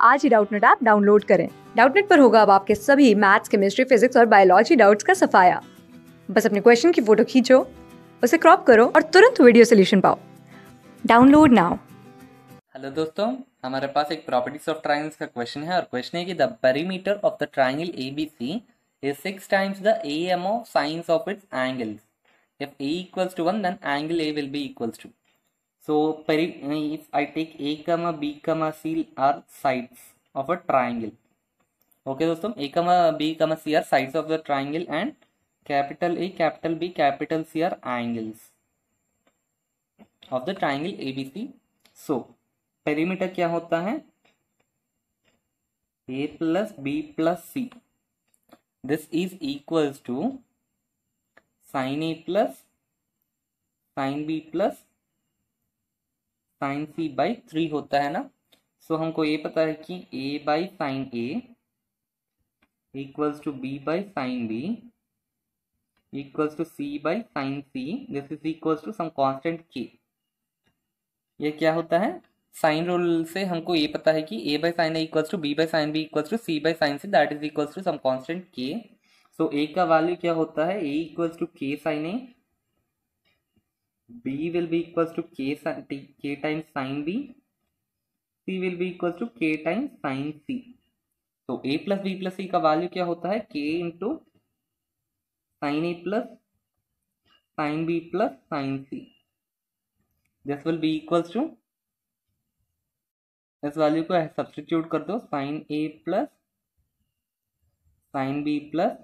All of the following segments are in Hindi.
आज ही डाउटनेट ऐप डाउनलोड करें। डाउटनेट पर होगा अब आपके सभी मैथ्स केमिस्ट्री फिजिक्स और बायोलॉजी डाउट्स का सफाया। बस अपने क्वेश्चन की फ़ोटो खींचो, उसे क्रॉप करो और तुरंत वीडियो सोल्यूशन पाओ। डाउनलोड नाउ हेलो दोस्तों, हमारे पास एक प्रॉपर्टीज़ ऑफ़ ट्राइंगल्स का क्वेश्चन है और क्वेश्चन है कि the perimeter of the triangle A B C is six times the A M of sines of its angles if A equals to one then angle A will be equals to So if I take A comma B comma C are sides of a triangle. Okay दोस्तों A comma B comma C are sides of the triangle and capital A capital B capital C are angles of the triangle ABC. So perimeter क्या होता है A plus B plus C. This is equals to sin A plus sin B plus sine C by three होता है ना? सो हमको ये पता है कि A by sine A equals to B by sine B equals to C by sine C this is equals to some constant K ये क्या होता है? साइन रूल से हमको ये पता है कि A by sine A equals to B by sine B equals to C by sine C that is equals to some constant K so A का वैल्यू क्या होता है? A equals to K sine A b will be equals to k, k times sine b. C will be equals to k times sine c. तो a plus b plus c का वैल्यू क्या होता है? K into sine A plus sine B plus sine C this will be equals to इस वैल्यू को सब्सटीट्यूट कर दो sine A plus sine B plus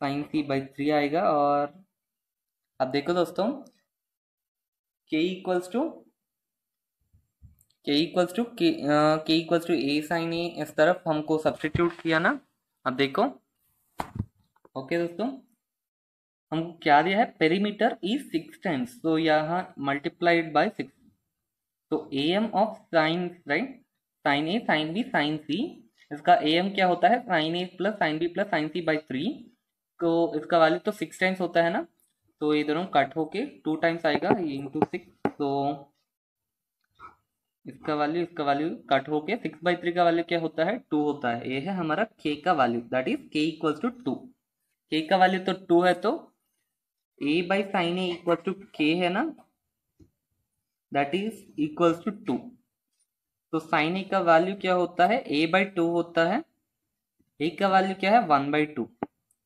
sine C by three आएगा और अब देखो दोस्तों K equals to K equals to K equals to A sine A इस तरफ़ हमको सब्सटीट्यूट किया ना? अब देखो। ओके दोस्तों, हमको क्या दिया है? पेरीमीटर इज़ सिक्स टाइम्स तो यहाँ मल्टीप्लाइड बाय सिक्स तो A M of sine right sine A sine B sine C इसका ए एम क्या होता है? Sine A plus sine B plus sine C by three तो इसका वैल्यू तो सिक्स टाइम्स होता है ना? तो ये दोनों कट होके टू टाइम्स आएगा इंटू सिक्स तो इसका वैल्यू इसका वैल्यू कट होके सिक्स बाई थ्री का वैल्यू क्या होता है? टू होता है। ये है हमारा के का value that is K equals to two K का वैल्यू तो टू है तो A by sine A equal to K है ना? That is equals to two तो साइन ए का वैल्यू क्या होता है? ए बाई टू होता है। ए का वैल्यू क्या है? One by two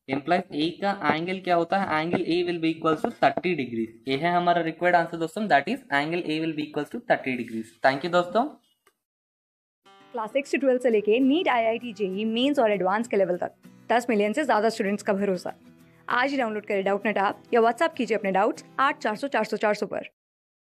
implies A का एंगल क्या होता है? Angle A will be equal to thirty degree ये है हमारा रिक्वायर्ड आंसर दोस्तों that is angle A will be equal to thirty degree thank you दोस्तों. क्लास सिक्स से ट्वेल्थ से लेके NEET I I T JEE Mains और एडवांस के लेवल तक. दस मिलियन से ज़्यादा स्टूडेंट्स का भरोसा. आज ही डाउनलोड करें डाउट नेट आप या व्हाट्सअप कीजिए अपने डाउट्स आठ चार सौ चार सौ चार सौ पर.